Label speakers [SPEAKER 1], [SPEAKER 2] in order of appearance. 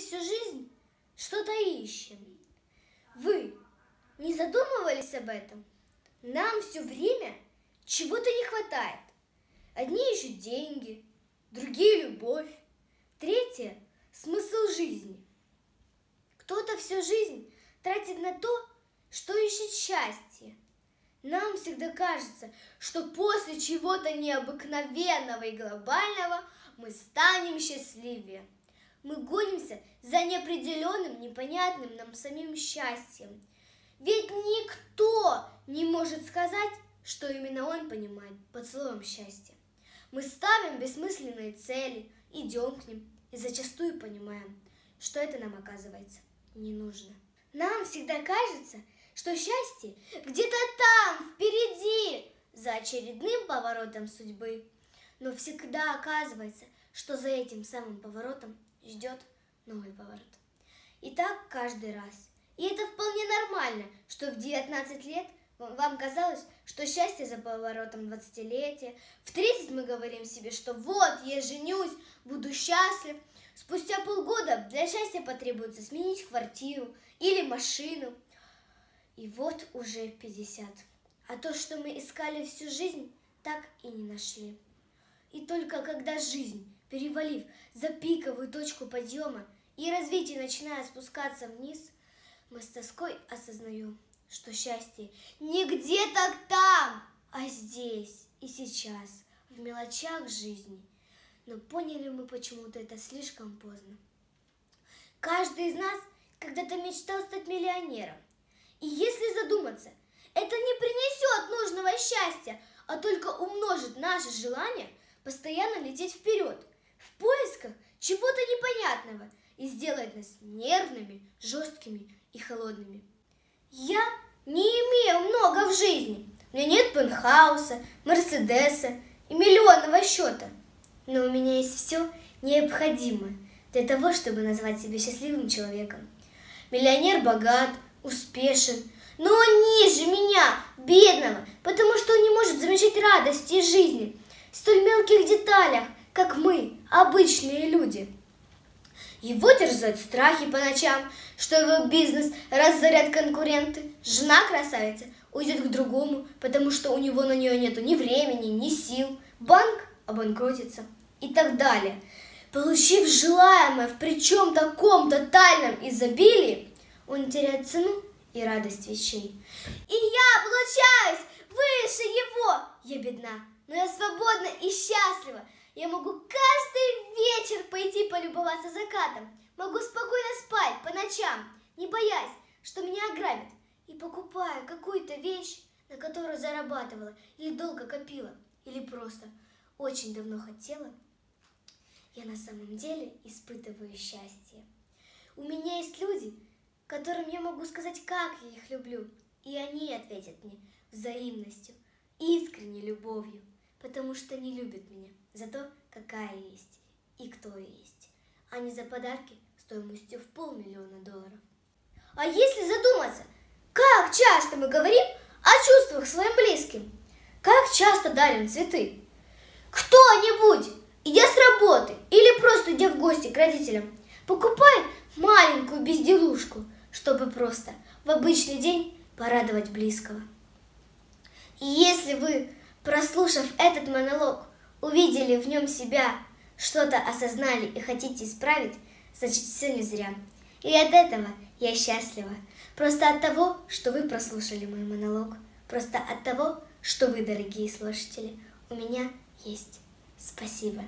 [SPEAKER 1] всю жизнь что-то ищем. Вы не задумывались об этом? Нам все время чего-то не хватает. Одни ищут деньги, другие любовь, третье смысл жизни. Кто-то всю жизнь тратит на то, что ищет счастье. Нам всегда кажется, что после чего-то необыкновенного и глобального мы станем счастливее. Мы гонимся за неопределенным, непонятным нам самим счастьем. Ведь никто не может сказать, что именно он понимает под словом счастье. Мы ставим бессмысленные цели, идем к ним и зачастую понимаем, что это нам оказывается не нужно. Нам всегда кажется, что счастье где-то там, впереди, за очередным поворотом судьбы. Но всегда оказывается, что за этим самым поворотом ждет новый поворот. И так каждый раз. И это вполне нормально, что в 19 лет вам казалось, что счастье за поворотом 20-летия. В 30 мы говорим себе, что вот, я женюсь, буду счастлив. Спустя полгода для счастья потребуется сменить квартиру или машину. И вот уже 50. А то, что мы искали всю жизнь, так и не нашли. И только когда жизнь перевалив за пиковую точку подъема и развитие начиная спускаться вниз, мы с тоской осознаем, что счастье не где-то там, а здесь и сейчас, в мелочах жизни. Но поняли мы почему-то это слишком поздно. Каждый из нас когда-то мечтал стать миллионером. И если задуматься, это не принесет нужного счастья, а только умножит наше желание постоянно лететь вперед, поисках чего-то непонятного и сделает нас нервными, жесткими и холодными. Я не имею много в жизни. У меня нет пентхауса, мерседеса и миллионного счета. Но у меня есть все необходимое для того, чтобы назвать себя счастливым человеком. Миллионер богат, успешен, но он ниже меня, бедного, потому что он не может замечать радости жизни в столь мелких деталях, как мы, обычные люди. Его терзают страхи по ночам, что его бизнес разорят конкуренты. Жена красавица уйдет к другому, потому что у него на нее нет ни времени, ни сил. Банк обанкротится и так далее. Получив желаемое в причем таком тотальном изобилии, он теряет цену и радость вещей. И я получаюсь выше его. Я бедна, но я свободна и счастлива. Я могу каждый вечер пойти полюбоваться закатом. Могу спокойно спать по ночам, не боясь, что меня ограбят. И покупая какую-то вещь, на которую зарабатывала или долго копила, или просто очень давно хотела, я на самом деле испытываю счастье. У меня есть люди, которым я могу сказать, как я их люблю, и они ответят мне взаимностью, искренней любовью, потому что не любят меня за то, какая есть и кто есть, а не за подарки стоимостью в полмиллиона долларов. А если задуматься, как часто мы говорим о чувствах своим близким? Как часто дарим цветы? Кто-нибудь, идя с работы или просто идя в гости к родителям, покупает маленькую безделушку, чтобы просто в обычный день порадовать близкого. И если вы, прослушав этот монолог, увидели в нем себя, что-то осознали и хотите исправить, значит все не зря. И от этого я счастлива. Просто от того, что вы прослушали мой монолог. Просто от того, что вы, дорогие слушатели, у меня есть. Спасибо.